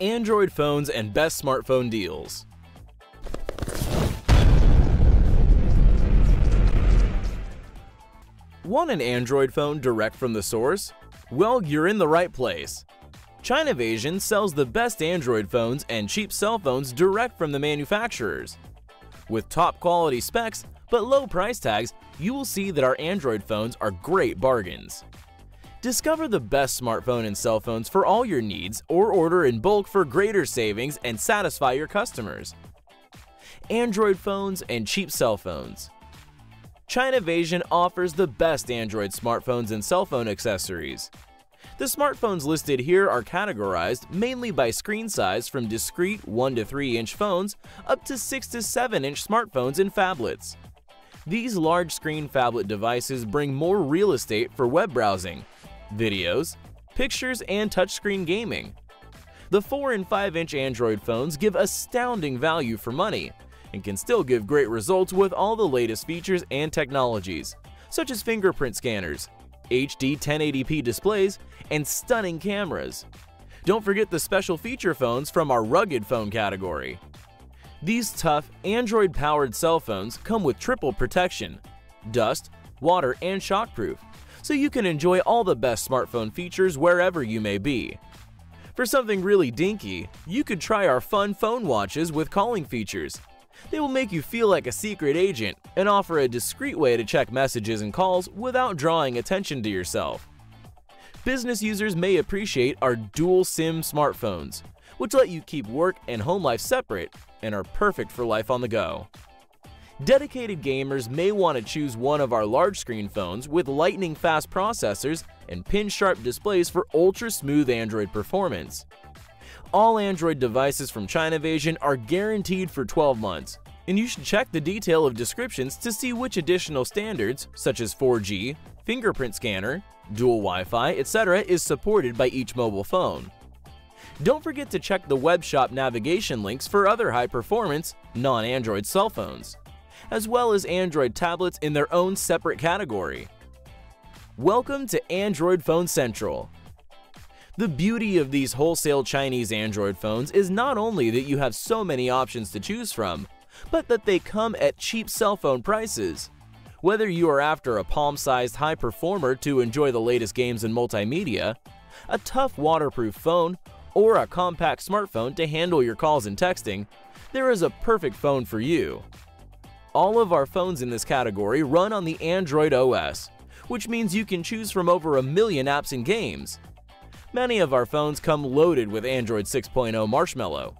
Android phones and best smartphone deals. Want an Android phone direct from the source? Well, you're in the right place. Chinavasion sells the best Android phones and cheap cell phones direct from the manufacturers. With top quality specs but low price tags, you will see that our Android phones are great bargains. Discover the best smartphone and cell phones for all your needs or order in bulk for greater savings and satisfy your customers. Android phones and cheap cell phones. Chinavasion offers the best Android smartphones and cell phone accessories. The smartphones listed here are categorized mainly by screen size from discrete 1 to 3 inch phones up to 6 to 7 inch smartphones and phablets. These large screen phablet devices bring more real estate for web browsing, videos, pictures, and touchscreen gaming. The 4 and 5 inch Android phones give astounding value for money and can still give great results with all the latest features and technologies, such as fingerprint scanners, HD 1080p displays, and stunning cameras. Don't forget the special feature phones from our rugged phone category. These tough, Android-powered cell phones come with triple protection, dust, water, and shockproof, so you can enjoy all the best smartphone features wherever you may be. For something really dinky, you could try our fun phone watches with calling features. They will make you feel like a secret agent and offer a discreet way to check messages and calls without drawing attention to yourself. Business users may appreciate our dual SIM smartphones, which let you keep work and home life separate and are perfect for life on the go. Dedicated gamers may want to choose one of our large screen phones with lightning fast processors and pin sharp displays for ultra smooth Android performance. All Android devices from Chinavasion are guaranteed for 12 months, and you should check the detail of descriptions to see which additional standards, such as 4G, fingerprint scanner, dual Wi-Fi, etc. is supported by each mobile phone. Don't forget to check the web shop navigation links for other high-performance, non-Android cell phones as well as Android tablets in their own separate category. Welcome to Android Phone Central. The beauty of these wholesale Chinese Android phones is not only that you have so many options to choose from, but that they come at cheap cell phone prices. Whether you are after a palm-sized high performer to enjoy the latest games and multimedia, a tough waterproof phone, or a compact smartphone to handle your calls and texting, there is a perfect phone for you. All of our phones in this category run on the Android OS, which means you can choose from over a million apps and games. Many of our phones come loaded with Android 6.0 Marshmallow.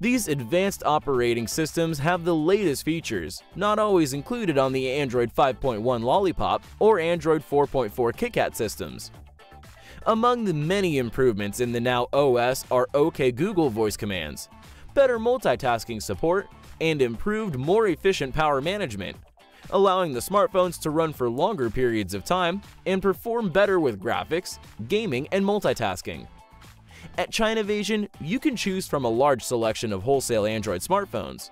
These advanced operating systems have the latest features, not always included on the Android 5.1 Lollipop or Android 4.4 KitKat systems. Among the many improvements in the Now OS are OK Google voice commands, better multitasking support, and improved, more efficient power management, allowing the smartphones to run for longer periods of time and perform better with graphics, gaming, and multitasking. At Chinavasion, you can choose from a large selection of wholesale Android smartphones.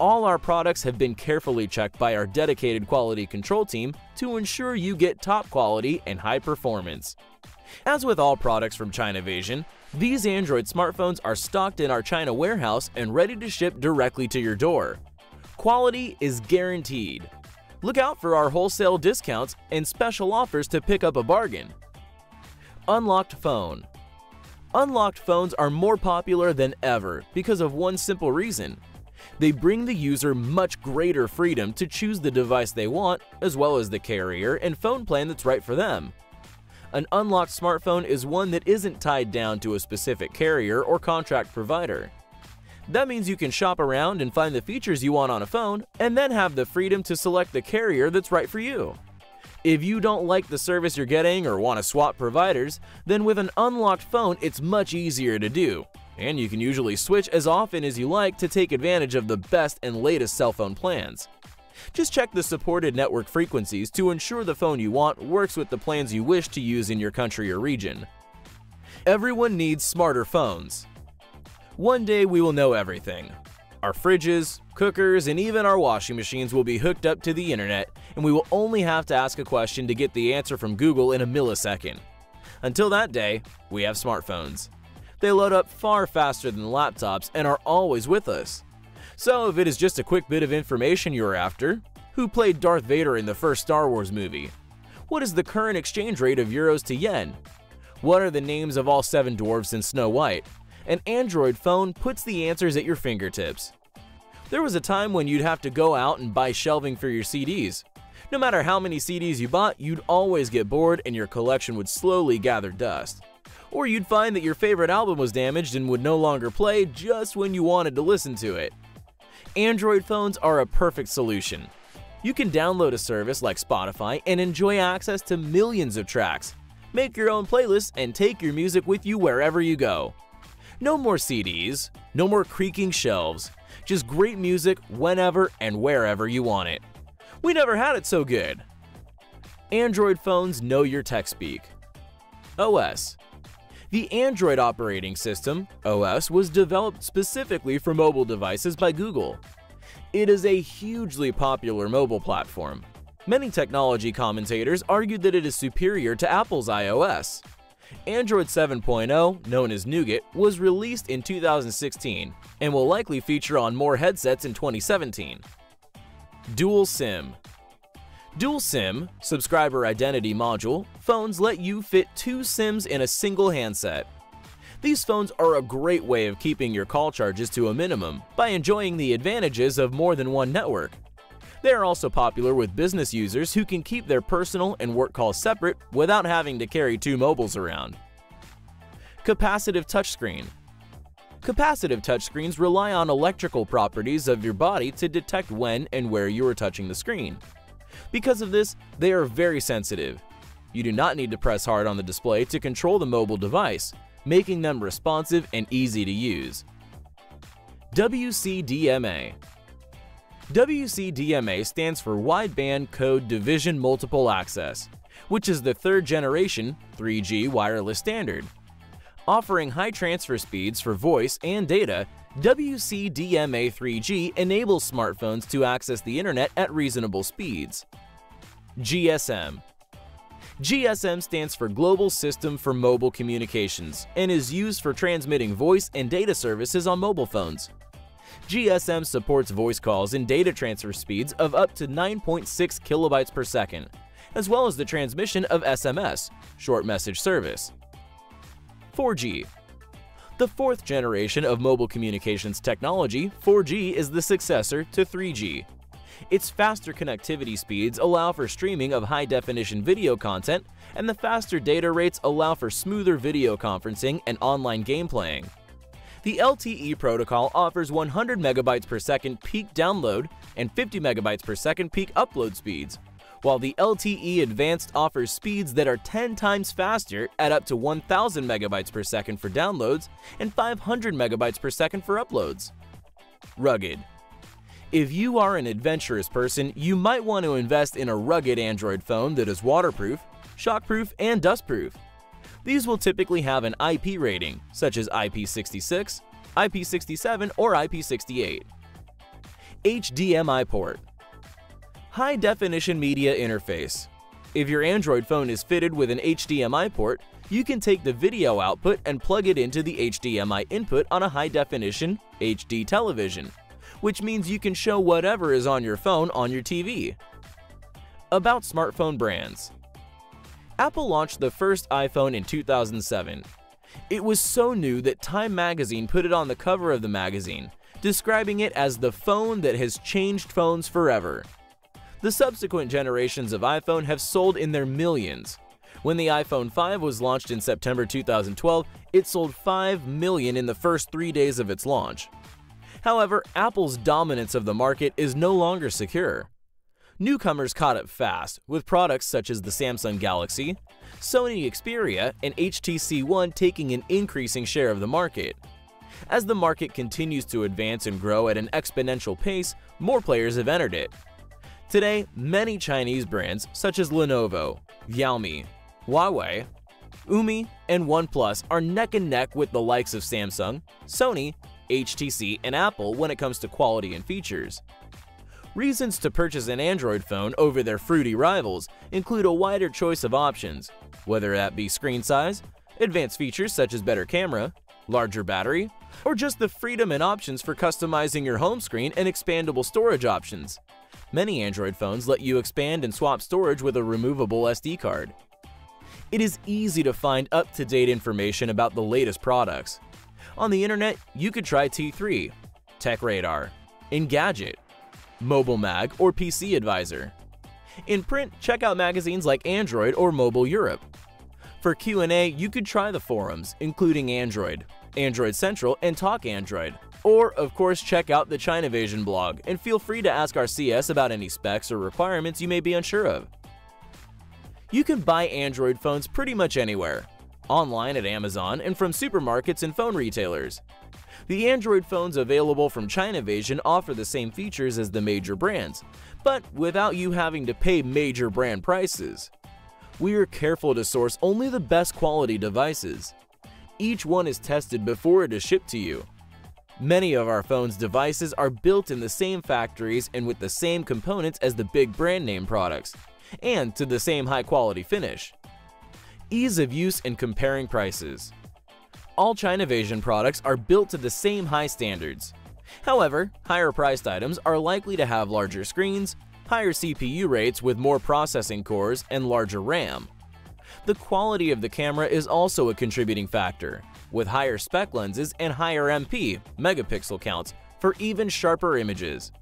All our products have been carefully checked by our dedicated quality control team to ensure you get top quality and high performance. As with all products from Chinavasion, these Android smartphones are stocked in our China warehouse and ready to ship directly to your door. Quality is guaranteed. Look out for our wholesale discounts and special offers to pick up a bargain. Unlocked Phone Unlocked phones are more popular than ever because of one simple reason. They bring the user much greater freedom to choose the device they want, as well as the carrier and phone plan that's right for them. An unlocked smartphone is one that isn't tied down to a specific carrier or contract provider. That means you can shop around and find the features you want on a phone, and then have the freedom to select the carrier that's right for you. If you don't like the service you're getting or want to swap providers, then with an unlocked phone it's much easier to do, and you can usually switch as often as you like to take advantage of the best and latest cell phone plans. Just check the supported network frequencies to ensure the phone you want works with the plans you wish to use in your country or region. Everyone needs smarter phones. One day we will know everything. Our fridges, cookers, and even our washing machines will be hooked up to the internet, and we will only have to ask a question to get the answer from Google in a millisecond. Until that day, we have smartphones. They load up far faster than laptops and are always with us. So if it is just a quick bit of information you're after, who played Darth Vader in the first Star Wars movie? What is the current exchange rate of euros to yen? What are the names of all seven dwarves in Snow White? An Android phone puts the answers at your fingertips. There was a time when you'd have to go out and buy shelving for your CDs. No matter how many CDs you bought, you'd always get bored and your collection would slowly gather dust. Or you'd find that your favorite album was damaged and would no longer play just when you wanted to listen to it. Android phones are a perfect solution. You can download a service like Spotify and enjoy access to millions of tracks. Make your own playlists and take your music with you wherever you go. No more CDs, no more creaking shelves, just great music whenever and wherever you want it. We never had it so good. Android phones know your tech speak. OS The Android operating system, OS, was developed specifically for mobile devices by Google. It is a hugely popular mobile platform. Many technology commentators argued that it is superior to Apple's iOS. Android 7.0, known as Nougat, was released in 2016 and will likely feature on more headsets in 2017. Dual SIM Dual SIM, subscriber identity module, phones let you fit two SIMs in a single handset. These phones are a great way of keeping your call charges to a minimum by enjoying the advantages of more than one network. They are also popular with business users who can keep their personal and work calls separate without having to carry two mobiles around. Capacitive touchscreen Capacitive touchscreens rely on electrical properties of your body to detect when and where you are touching the screen. Because of this, they are very sensitive. You do not need to press hard on the display to control the mobile device, making them responsive and easy to use. WCDMA WCDMA stands for Wideband Code Division Multiple Access, which is the third generation 3G wireless standard. Offering high transfer speeds for voice and data, WCDMA 3G enables smartphones to access the internet at reasonable speeds. GSM GSM stands for Global System for Mobile Communications and is used for transmitting voice and data services on mobile phones. GSM supports voice calls and data transfer speeds of up to 9.6 kilobytes per second, as well as the transmission of SMS, short message service. 4G The fourth generation of mobile communications technology, 4G is the successor to 3G. Its faster connectivity speeds allow for streaming of high-definition video content, and the faster data rates allow for smoother video conferencing and online game playing. The LTE protocol offers 100 megabytes per second peak download and 50 megabytes per second peak upload speeds, while the LTE Advanced offers speeds that are 10 times faster at up to 1000 megabytes per second for downloads and 500 megabytes per second for uploads. Rugged If you are an adventurous person, you might want to invest in a rugged Android phone that is waterproof, shockproof, and dustproof. These will typically have an IP rating, such as IP66, IP67, or IP68. HDMI port High Definition Media Interface If your Android phone is fitted with an HDMI port, you can take the video output and plug it into the HDMI input on a high-definition HD television, which means you can show whatever is on your phone on your TV. About smartphone brands Apple launched the first iPhone in 2007. It was so new that Time magazine put it on the cover of the magazine, describing it as the phone that has changed phones forever. The subsequent generations of iPhone have sold in their millions. When the iPhone 5 was launched in September 2012, it sold 5 million in the first three days of its launch. However, Apple's dominance of the market is no longer secure. Newcomers caught up fast, with products such as the Samsung Galaxy, Sony Xperia, and HTC One taking an increasing share of the market. As the market continues to advance and grow at an exponential pace, more players have entered it. Today, many Chinese brands such as Lenovo, Xiaomi, Huawei, Umi, and OnePlus are neck and neck with the likes of Samsung, Sony, HTC, and Apple when it comes to quality and features. Reasons to purchase an Android phone over their fruity rivals include a wider choice of options, whether that be screen size, advanced features such as better camera, larger battery, or just the freedom and options for customizing your home screen and expandable storage options. Many Android phones let you expand and swap storage with a removable SD card. It is easy to find up-to-date information about the latest products. On the internet, you could try T3, TechRadar, Engadget, Mobile Mag, or PC Advisor. In print, check out magazines like Android or Mobile Europe. For Q&A, you could try the forums, including Android, Android Central, and Talk Android. Or, of course, check out the Chinavasion blog, and feel free to ask our CS about any specs or requirements you may be unsure of. You can buy Android phones pretty much anywhere, online at Amazon and from supermarkets and phone retailers. The Android phones available from Chinavasion offer the same features as the major brands, but without you having to pay major brand prices. We are careful to source only the best quality devices. Each one is tested before it is shipped to you. Many of our phone's devices are built in the same factories and with the same components as the big brand name products, and to the same high quality finish. Ease of use and comparing prices. All Chinavasion products are built to the same high standards. However, higher priced items are likely to have larger screens, higher CPU rates with more processing cores, and larger RAM. The quality of the camera is also a contributing factor, with higher spec lenses and higher MP megapixel counts for even sharper images.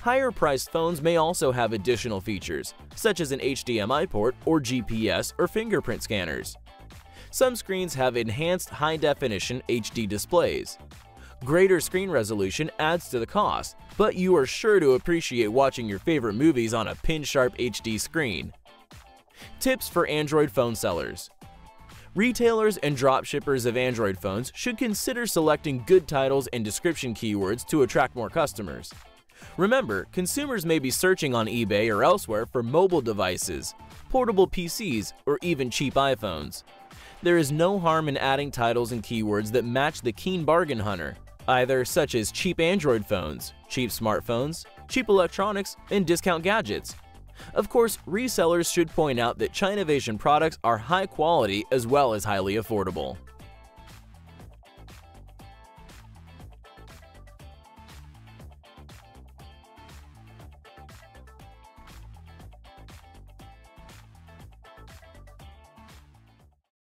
Higher priced phones may also have additional features, such as an HDMI port or GPS or fingerprint scanners. Some screens have enhanced high-definition HD displays. Greater screen resolution adds to the cost, but you are sure to appreciate watching your favorite movies on a pin-sharp HD screen. Tips for Android phone sellers Retailers and dropshippers of Android phones should consider selecting good titles and description keywords to attract more customers. Remember, consumers may be searching on eBay or elsewhere for mobile devices, portable PCs, or even cheap iPhones. There is no harm in adding titles and keywords that match the keen bargain hunter, either such as cheap Android phones, cheap smartphones, cheap electronics, and discount gadgets. Of course, resellers should point out that Chinavasion products are high quality as well as highly affordable.